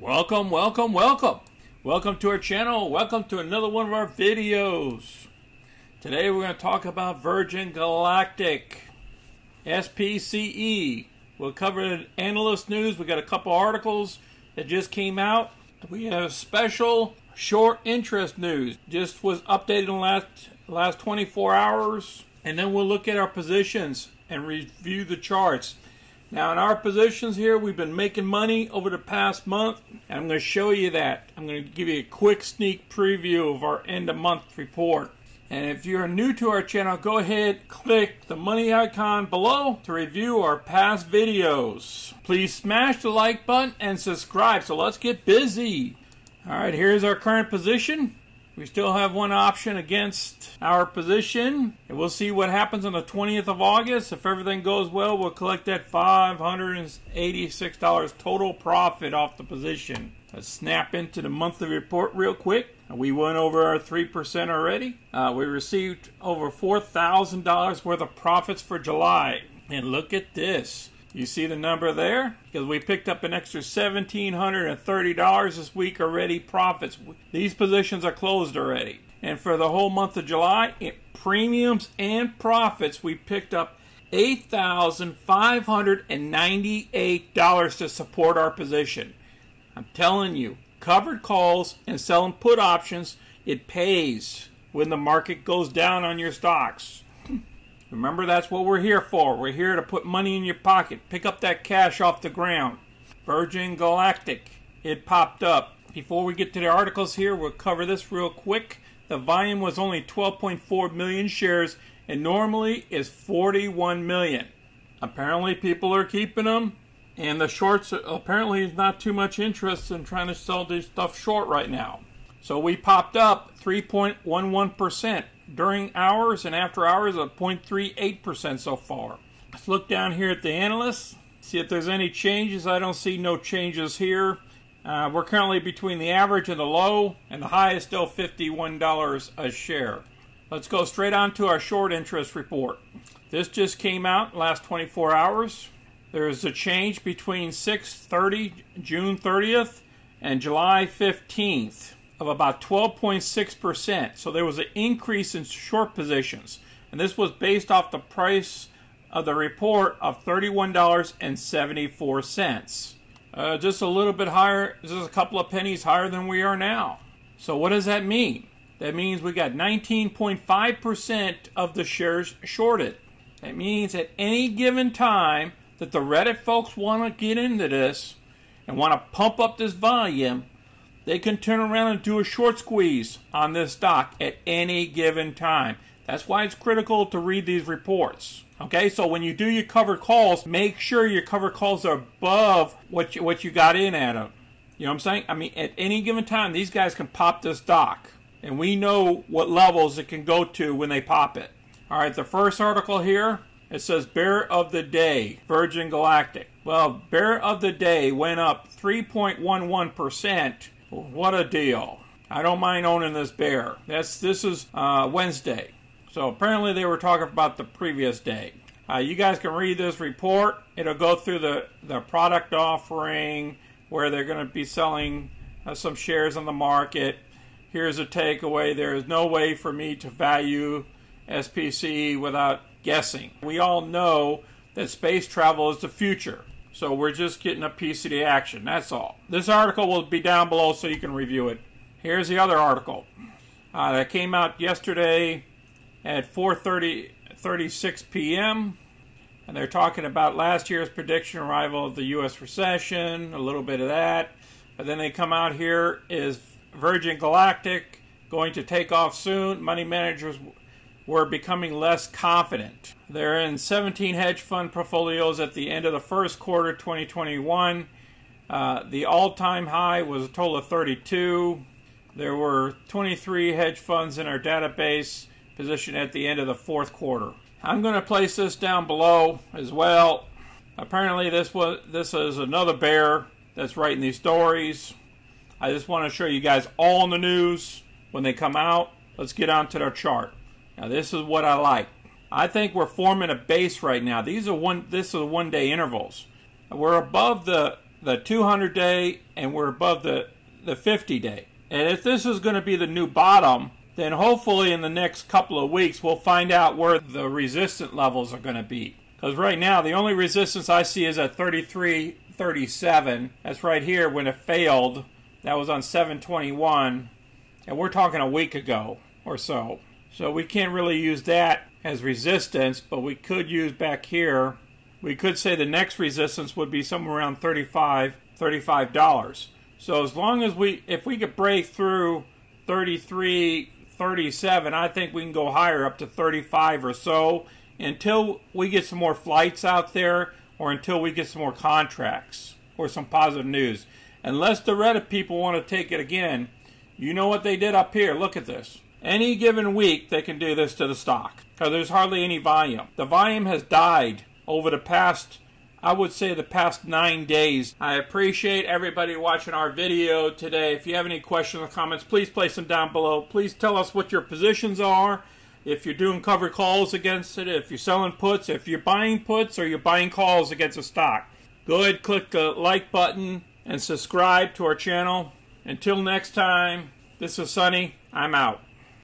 Welcome, welcome, welcome. Welcome to our channel. Welcome to another one of our videos. Today we're going to talk about Virgin Galactic, SPCE. We'll cover analyst news. We got a couple articles that just came out. We have special short interest news. Just was updated in the last last 24 hours, and then we'll look at our positions and review the charts. Now, in our positions here, we've been making money over the past month, and I'm going to show you that. I'm going to give you a quick sneak preview of our end of month report. And if you're new to our channel, go ahead, click the money icon below to review our past videos. Please smash the like button and subscribe. So let's get busy. All right, here's our current position. We still have one option against our position. And we'll see what happens on the 20th of August. If everything goes well, we'll collect that $586 total profit off the position. Let's snap into the monthly report real quick. We went over our 3% already. Uh, we received over $4,000 worth of profits for July. And look at this. You see the number there? Because we picked up an extra $1,730 this week already profits. These positions are closed already. And for the whole month of July, in premiums and profits, we picked up $8,598 to support our position. I'm telling you, covered calls and selling put options, it pays when the market goes down on your stocks. Remember, that's what we're here for. We're here to put money in your pocket. Pick up that cash off the ground. Virgin Galactic. It popped up. Before we get to the articles here, we'll cover this real quick. The volume was only 12.4 million shares and normally is 41 million. Apparently, people are keeping them, and the shorts apparently is not too much interest in trying to sell this stuff short right now. So we popped up 3.11% during hours and after hours of 0.38% so far. Let's look down here at the analysts, see if there's any changes. I don't see no changes here. Uh, we're currently between the average and the low, and the high is still $51 a share. Let's go straight on to our short interest report. This just came out last 24 hours. There is a change between 6:30 June 30th and July 15th of about 12.6%. So there was an increase in short positions. And this was based off the price of the report of $31.74. Uh, just a little bit higher, just a couple of pennies higher than we are now. So what does that mean? That means we got 19.5% of the shares shorted. That means at any given time that the Reddit folks want to get into this and want to pump up this volume, they can turn around and do a short squeeze on this stock at any given time. That's why it's critical to read these reports. Okay, so when you do your cover calls, make sure your cover calls are above what you, what you got in at them. You know what I'm saying? I mean, at any given time, these guys can pop this stock, and we know what levels it can go to when they pop it. All right, the first article here it says Bear of the Day, Virgin Galactic. Well, Bear of the Day went up 3.11 percent what a deal. I don't mind owning this bear. That's This is uh, Wednesday. So apparently they were talking about the previous day. Uh, you guys can read this report. It'll go through the, the product offering where they're going to be selling uh, some shares on the market. Here's a takeaway. There is no way for me to value SPC without guessing. We all know that space travel is the future. So we're just getting a piece of the action. That's all. This article will be down below so you can review it. Here's the other article uh, that came out yesterday at 4:30 36 p.m. And they're talking about last year's prediction arrival of the U.S. recession, a little bit of that. But then they come out here is Virgin Galactic going to take off soon. Money managers were becoming less confident. They're in 17 hedge fund portfolios at the end of the first quarter 2021. Uh, the all time high was a total of 32. There were 23 hedge funds in our database position at the end of the fourth quarter. I'm going to place this down below as well. Apparently, this was this is another bear that's writing these stories. I just want to show you guys all in the news when they come out. Let's get on to their chart. Now this is what I like. I think we're forming a base right now. These are one this is one day intervals. We're above the the 200 day and we're above the, the 50 day. And if this is going to be the new bottom, then hopefully in the next couple of weeks we'll find out where the resistant levels are going to be. Because right now the only resistance I see is at 33, 37. That's right here when it failed. That was on 721. And we're talking a week ago or so. So we can't really use that as resistance, but we could use back here. We could say the next resistance would be somewhere around 35 $35. So as long as we, if we could break through 33, 37, I think we can go higher up to 35 or so until we get some more flights out there or until we get some more contracts or some positive news. Unless the Reddit people want to take it again, you know what they did up here. Look at this. Any given week, they can do this to the stock because there's hardly any volume. The volume has died over the past, I would say, the past nine days. I appreciate everybody watching our video today. If you have any questions or comments, please place them down below. Please tell us what your positions are. If you're doing cover calls against it, if you're selling puts, if you're buying puts or you're buying calls against a stock. Go ahead, click the like button and subscribe to our channel. Until next time, this is Sonny. I'm out.